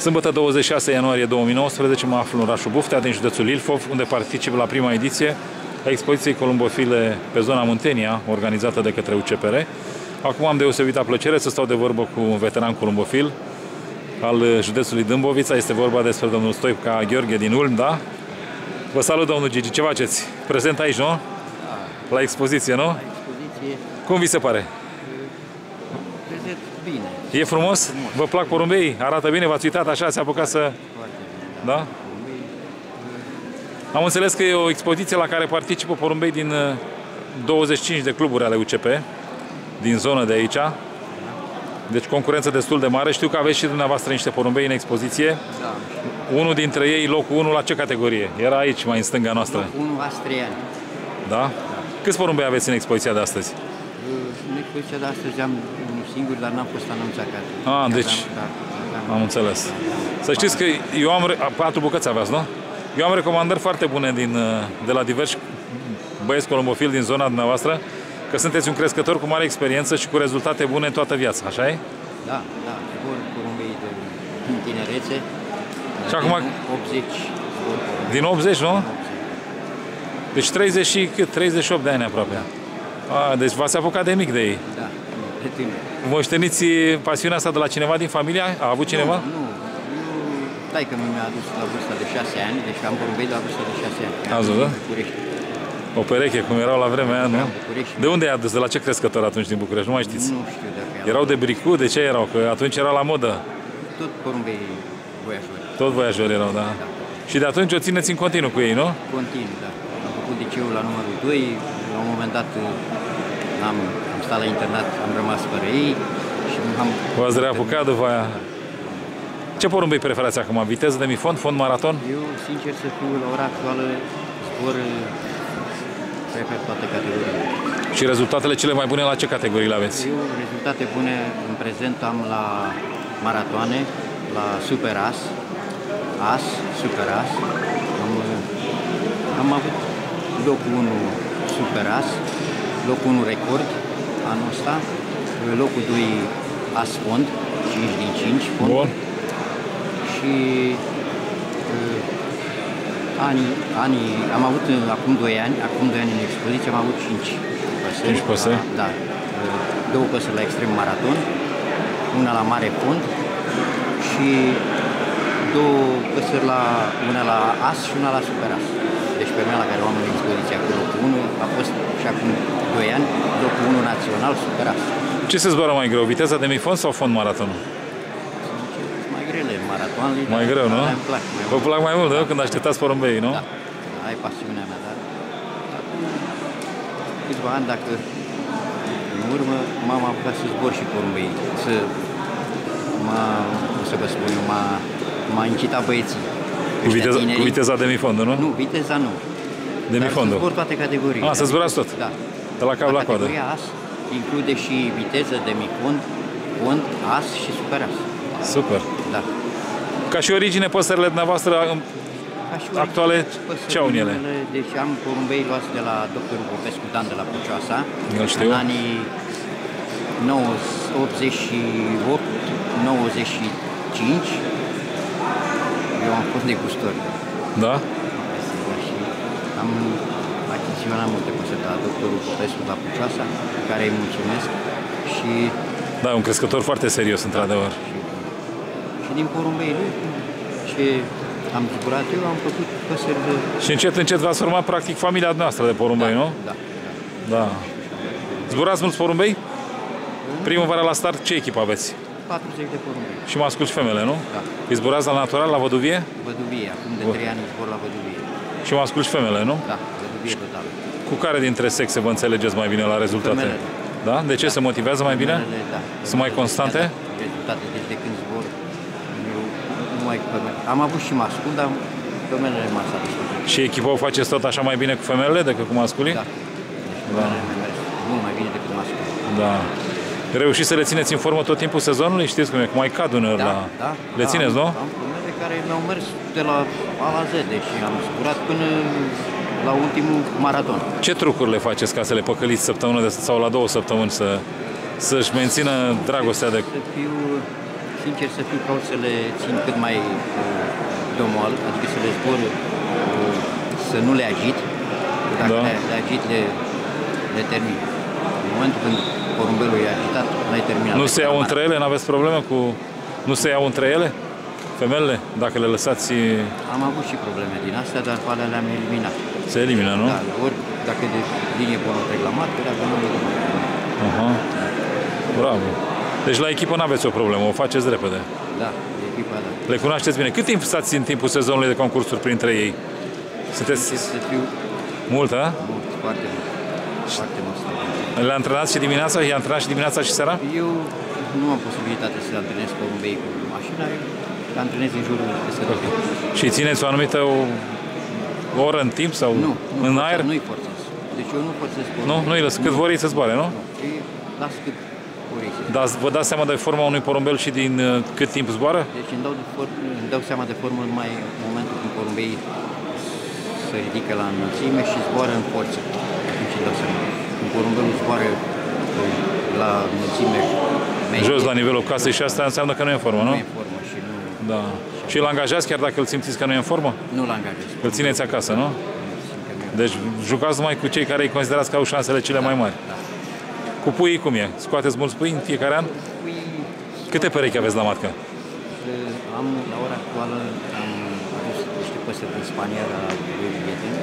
Sâmbătă 26 ianuarie 2019 mă aflu în orașul Buftea din județul Ilfov, unde particip la prima ediție a expoziției columbofile pe zona Muntenia, organizată de către UCPR. Acum am deosebită plăcere să stau de vorbă cu un veteran columbofil al județului Dâmbovița. Este vorba despre domnul Stoica Gheorghe din Ulm, da? Vă salut, domnul Gigi. Ce faceți? Prezent aici, nu? La expoziție, nu? La expoziție Cum vi se pare? Prezent bine. E frumos? Vă plac porumbei? Arată bine? V-ați uitat așa? S-a apucat să... Foarte bine. Da? Am înțeles că e o expoziție la care participă porumbei din uh, 25 de cluburi ale UCP, din zonă de aici. Deci concurență destul de mare. Știu că aveți și dumneavoastră niște porumbei în expoziție. Da. Unul dintre ei, locul 1, la ce categorie? Era aici, mai în stânga noastră. Unul astrian. Da? Câți porumbei aveți în expoziția de astăzi? În expoziția de astăzi am unul singur, dar n-am fost anunțat. Că Ah, că deci- aveam- da, aveam- Am înțeles. Să știți că eu am... re- a, Patru bucăți aveați, nu? Eu am recomandări foarte bune din, uh, de la diversi băieți colombofili din zona dumneavoastră, că sunteți un crescător cu mare experiență și cu rezultate bune în toată viața, așa e? Da, da, zbor porumbei de în tinerețe. Și acum- Din 80 zbor porumbei. Din 80, nu? Deci 30 și cât? 38 de ani aproape. A, deci v-ați apucat de mic de ei. Da, de tine. Moșteniți pasiunea asta de la cineva din familie? A avut cineva? Nu, nu. Dai că mi-a adus la vârsta de 6 ani, deci am porumbei la vârsta de 6 ani. Ați văzut? În București. O pereche, cum erau la vremea aia, nu? București. De unde i-a adus? De la ce crescător atunci din București? Nu mai știți? Nu știu dacă am. Erau de bricu? De ce erau? Că atunci era la modă. Tot porumbei voiajori. Tot voiajori erau, da. Și de atunci o țineți în continuu cu ei, nu? Continuu, da. Am făcut liceul la numărul 2, la un moment dat am, am stat la internat, am rămas fără ei și am... V-ați reapucat după aia. Ce porumbei preferați acum? Viteză de mifond, fond maraton? Eu, sincer să fiu, la ora actuală zbor prefer toate categoriile. Și rezultatele cele mai bune la ce categorii le aveți? Eu rezultate bune în prezent am la maratoane, la Super As, As, Super As. Am, am avut locul 1 Super As, locul 1 record anul ăsta, locul 2 As Fond, 5 din 5 fond Bun. și uh, anii, anii, am avut uh, acum 2 ani, acum 2 ani în expoziție am avut 5 păsări. Cinci păsări? La- Da, uh, două păsări la extrem maraton, una la mare fond și două păsări la, una la as și una la super as. Deci pe mine la care o am în expoziție acolo locul 1 a fost și acum 2 ani locul 1 național super as. Ce se zboară mai greu? Viteza de mifond sau fond maraton? Sincer, sunt mai grele maratoanele. Mai dar greu, nu? alea îmi plac mai Vă mult. plac mai mult, nu? Când așteptați porumbei, nu? Da, ai pasiunea mea, dar acum câțiva ani, dacă în urmă, m-am apucat să zbor și porumbei, să m-a, cum să vă spun eu, m-a, m-a incitat băieții. Cu, Ăștia viteza, tinerii. cu viteza de mifondul, nu? Nu, viteza nu. De Dar mifondul. să zbor toate categoriile. Ah, să zburați tot. Da. De la cap la coadă. Categoria AS include și viteză de mifond, fond, AS și super AS. Super. Da. Ca și origine, păsările dumneavoastră în- Ca și Actuale, păsările ce au în ele? mele, Deci am porumbei luați de la doctorul Popescu Dan de la Pucioasa. Îl știu. În anii 90, 88, 95. Eu am fost negustor. Da? Și am achiziționat multe păsări de la doctorul Popescu de la Pucioasa, pe care îi mulțumesc. Și, Da, e un crescător foarte serios, într-adevăr. și, și din porumbei lui, ce am zburat eu, am făcut păsări de... Și încet, încet v-ați format, practic, familia noastră de porumbei, nu? Da, da. Da. Zburați mulți porumbei? Primăvara la start, ce echipă aveți? 40 de porumbei. Și mă ascult și femele, nu? Da. Îi zburați la natural, la văduvie? Văduvie, acum de Bun. 3 ani zbor la văduvie. Și mă ascult și femele, nu? Da, văduvie totală. Cu care dintre sexe vă înțelegeți mai bine la rezultate? Femelele. Da? De ce? Se motivează mai bine? Femelele, da. Sunt mai constante? Da, Rezultate, deci de când zbor, eu nu mai femele. Am avut și mascul, dar femelele m-a satisfăcut. Și echipa o faceți tot așa mai bine cu femelele decât cu masculii? Da. Deci femelele mi mers mult mai bine decât mascul. Da. Reușiți să le țineți în formă tot timpul sezonului? Știți cum e, cum mai cad uneori la... da. Le da, țineți, am, nu? Am femele care mi-au mers de la A la Z, deci am zburat până la ultimul maraton. Ce trucuri le faceți ca să le păcăliți săptămână de, sau la două săptămâni să, să-și mențină dragostea de... Să fiu sincer să fiu, caut să le țin cât mai uh, domol, adică să le zbor, uh, să nu le agit. Dacă Da. le, le agit, le, le termin. În momentul când porumbelul e agitat, l-ai terminat. Nu se iau între ele? N-aveți probleme cu... Nu se iau între ele? Femelele? Dacă le lăsați, Am avut și probleme din astea, dar pe alea le-am eliminat. se elimină, nu? Da, ori dacă de linie bună trec la marcă, dacă nu, le Aha. Bravo. Deci la echipă nu aveți o problemă, o faceți repede. Da, echipa, da. Le cunoașteți bine. Cât timp stați în timpul sezonului de concursuri printre ei? Sunteți Încerc să fiu mult, a? mult, foarte mult. Foarte mult. stau. Le antrenați și dimineața? I antrenați și dimineața și seara? Eu nu am posibilitate să antrenez pe un vehicul cu mașina, eu antrenez în jurul pescătorii. Și țineți o anumită o, o oră în timp sau Nu, nu în forțez, aer? Nu-i forțez. Deci eu nu forțez pe Nu? Nu-i lăs. Cât vor ei să zboare, nu? Ei las cât vor ei să Dar vă dați seama de forma unui porumbel și din uh, cât timp zboară? Deci îmi dau, de for- îmi dau seama de formă numai în momentul când porumbei se ridică la înălțime și zboară în forță. Atunci îmi dau seama. Când porumbelul zboară uh, la înălțime medie, Jos la nivelul casei și asta înseamnă că nu e în formă, nu nu? e în formă și nu, Da. Și îl angajați chiar dacă îl simțiți că nu e în formă? nu-l angajez. Îl țineți acasă, nu? Simt că nu e- Deci jucați numai cu cei care îi considerați că au șansele cele mai mari. Da. Cu puii cum e? Scoateți mulți pui în fiecare an? Pui, Câte perechi aveți la matcă? uh, am, la ora actuală, am adus niște păsări din Spania la doi prieteni.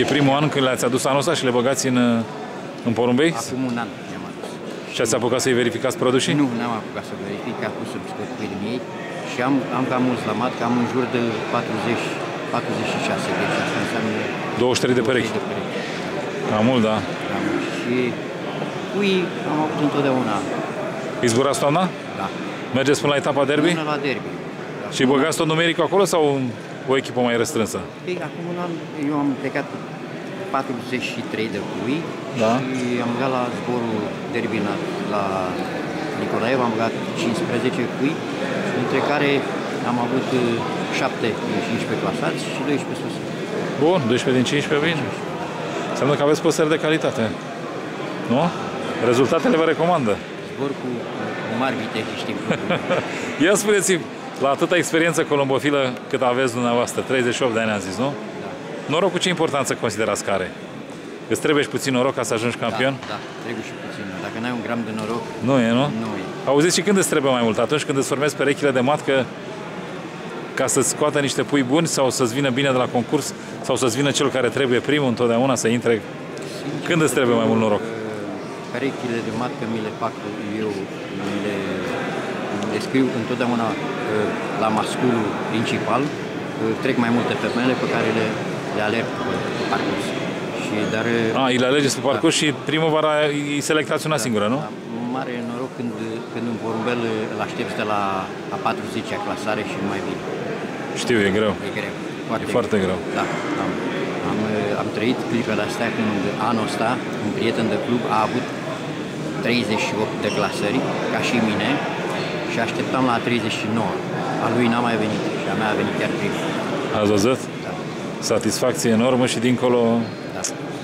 E primul an când le-ați adus anul ăsta și le băgați în, în porumbei? Acum un an ne-am adus. Și ați apucat să-i verificați produsii? Nu, n-am apucat să verific, acum să-mi scot pui din ei și am, am cam mulți la mat, cam în jur de 40, 46, deci asta înseamnă 23 de perechi. 20 de perechi. Cam mult, da. Cam mult. Și pui am avut întotdeauna, Îi zburați toamna? da, Mergeți până la etapa derby? până la derby. Și băgați tot numericul acolo sau o echipă mai restrânsă? Ei, acum un an eu am plecat cu 43 de pui Da. și am băgat la zborul derby la, la Nicolaev, am băgat 15 pui, dintre care am avut 7 din 15 clasați și 12 sus. Bun, 12 din 15, bine. Înseamnă că aveți păsări de calitate. Nu? Rezultatele vă recomandă. Zbor cu mari viteze, știm. Ia spuneți-mi, la atâta experiență colombofilă cât aveți dumneavoastră, 38 de ani am zis, nu? Norocul ce importanță considerați că are? Îți trebuie și puțin noroc ca să ajungi campion? Da, da, trebuie și puțin. Dacă n-ai un gram de noroc, Nu e, nu? nu e. Auziți și când îți trebuie mai mult? Atunci când îți formezi perechile de matcă ca să-ți scoată niște pui buni sau să-ți vină bine de la concurs sau să-ți vină cel care trebuie primul întotdeauna să intre Sincer Când îți să trebuie fiu, mai mult noroc? uh, Perechile de matcă mi le fac eu, mi le, le scriu întotdeauna uh, la masculul principal. Uh, Trec mai multe femele pe care le, le alerg pe parcurs. Și, dar, uh, A, îi le alegeți pe parcurs și primăvara îi selectați una singură, nu? am mare noroc când, când un porumbel îl aștepți de la a 40-a clasare și nu mai vine. Știu, e greu. E greu. Foarte, E foarte greu. Da, am, am, uh, am trăit clipele astea când anul ăsta un prieten de club a avut 38 de clasări, ca și mine, și așteptam la 39. A lui n-a mai venit și a mea a venit chiar primul. Ați văzut? Da. Satisfacție enormă și dincolo... da.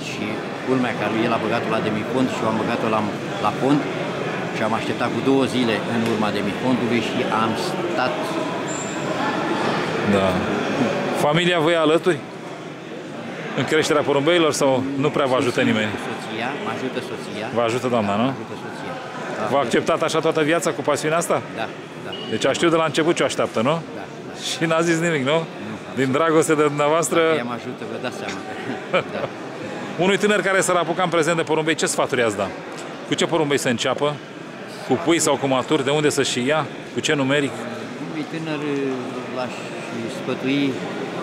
Și culmea că lui el a băgat-o la demifond și eu am băgat-o la, la fond și am așteptat cu două zile în urma demifondului și am stat Da. Familia vă ia alături? În creșterea porumbeilor sau nu prea vă ajută nimeni? Cu soția, mă ajută soția. Vă ajută doamna, nu? Mă ajută soția. Da, V-a acceptat așa toată viața cu pasiunea asta? Da, da, Deci a știut de la început ce o așteaptă, nu? da. da. Și n-a zis nimic, nu? Din dragoste de dumneavoastră, Ea mă ajută, vă dați seama. da. unui tânăr care s-ar apuca în prezent de porumbei, ce sfaturi i-ați da? Cu ce porumbei să înceapă? Cu pui sau cu maturi? De unde să și ia? Cu ce numeric? Unui tânăr l-aș sfătui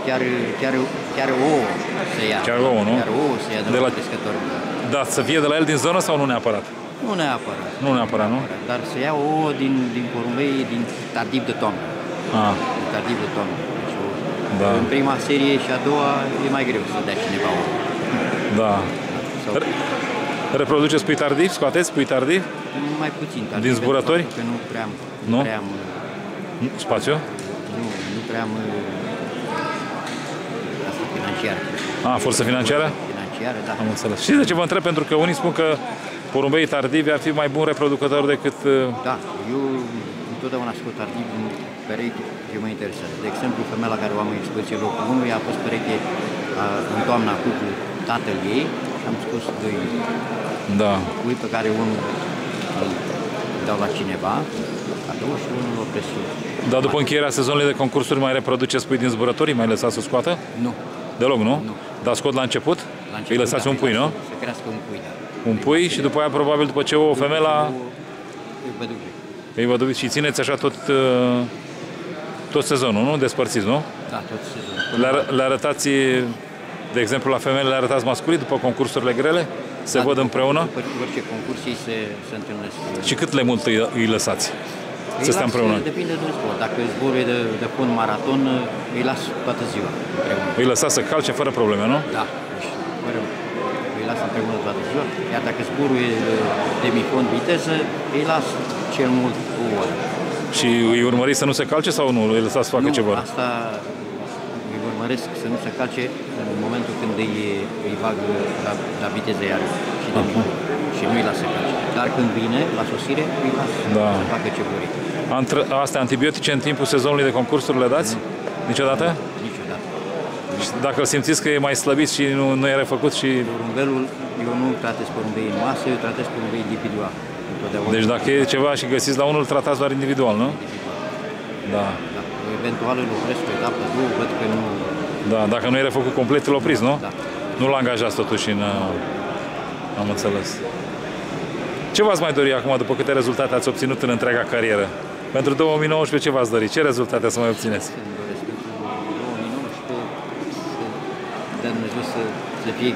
chiar, chiar, chiar ouă să ia. Chiar ouă, nu? Chiar ouă să ia de, De la, la- pescător. Da, să fie de la el din zonă sau nu neapărat? Nu neapărat. Nu neapărat, nu? Dar să ia ouă din, din porumbei din tardiv de toamnă. Ah, Din tardiv de toamnă. Deci, ouă. Da. În prima serie și a doua e mai greu să dea cineva ouă. da. Sau Re- Reproduceți pui tardiv? Scoateți pui tardiv? mai puțin tardiv. Din zburători? pentru Că nu prea am, Nu? nu? Prea am, Spațiu? nu, nu prea am asta financiară. Ah, forță financiară? Financiară, da. Am înțeles. Știți de ce vă întreb? Pentru că unii spun că porumbeii tardivi ar fi mai bun reproducător decât... uh, Da, eu în totdeauna scot articol în perechi ce mă interesează. De exemplu, femeia la care o am în expoziție locul 1, ea a fost pereche a, în toamna cu tatăl ei și am scos doi Da. cui pe care unul îl dau la cineva, cadou și unul o presiune. Dar după încheierea sezonului de concursuri mai reproduceți pui din zburătorii? Mai lăsați să scoată? Nu. Deloc, nu? Nu. Dar scot la început? La început, Îi lăsați da, un pui, îi nu? las Să crească un pui, da. Un pui și după aia probabil după ce o femeie la... Îi băduge. Îi vă duceți și țineți așa tot, uh, tot sezonul, nu? Despărțiți, nu? Da, tot sezonul. Le, ar- le arătați, de exemplu, la femeile le arătați masculii după concursurile grele? Se Da, văd după- împreună? După orice concurs ei se, se întâlnesc. Și cât le mult îi, îi lăsați? Îi Să stea las, împreună. Depinde de sport. Dacă zborul e de, de fund maraton, îi las toată ziua împreună. Îi lăsați să calce fără probleme, nu? Da. Deci, fără, îi las împreună toată ziua. Iar dacă zborul e de demifond viteză, îi las cel mult o oră. Și îi urmăriți să nu se calce sau nu? Îi lăsați să facă nu, ce vor? asta îi urmăresc să nu se calce în momentul când îi, îi bag la, la viteză iar și de mic. Și nu îi las să calce. Dar când vine la sosire, îi las Da. să facă ce vor. ei. Antre- astea antibiotice în timpul sezonului de concursuri le dați? Niciodată? Niciodată. Și dacă îl simțiți că e mai slăbit și nu, nu e refăcut și... Porumbelul, eu nu tratez porumbei în masă, eu tratez porumbei individual. Întotdeauna. Deci dacă e ceva și găsiți la unul, îl tratați doar individual, nu? Da. Da. Eventual îl opresc o etapă, două, văd că nu... Da, dacă nu e refăcut complet, îl opriți, nu? Da. Nu-l angajați totuși în... uh, Am înțeles. Ce v-ați mai dori acum, după câte rezultate ați obținut în întreaga carieră? Pentru 2019 ce v-ați dori? Ce rezultate să mai obțineți? Îmi doresc pentru 2019 să dea Dumnezeu să, să fie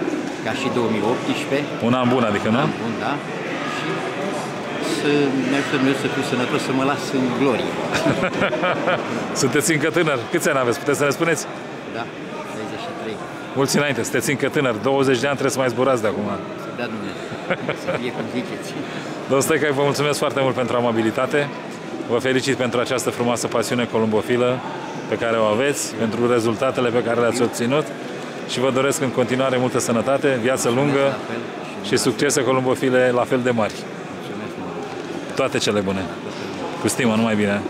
ca și 2018, Un an bun, adică, nu? an bun, da? Și să ne ajute Dumnezeu să fiu sănătos, să mă las în glorie. Sunteți încă tânăr. Câți ani aveți? Puteți să ne spuneți? Da? 33. Mulți înainte, sunteți încă tânăr. 20 de ani trebuie să mai zburați de acum. Să dea Dumnezeu. Să fie cum ziceți. Domnul Stoica, vă mulțumesc foarte mult pentru amabilitate. Vă felicit pentru această frumoasă pasiune columbofilă pe care o aveți, pentru rezultatele pe care le-ați obținut și vă doresc în continuare multă sănătate, viață lungă La fel și și succese columbofile la fel de mari. Mulțumesc mult. Toate cele bune. Cu stimă, numai bine.